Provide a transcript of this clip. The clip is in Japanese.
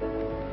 うん。